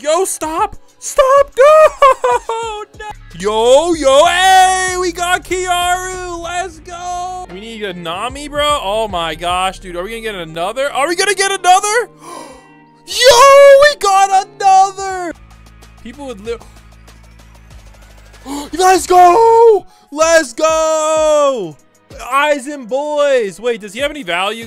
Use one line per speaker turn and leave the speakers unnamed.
Yo, stop! Stop! Go! No! Yo, yo, hey! We got Kiaru! Let's go! We need a Nami, bro? Oh my gosh, dude. Are we gonna get another? Are we gonna get another? Yo, we got another! People would live. Let's go! Let's go! Eyes and boys! Wait, does he have any value?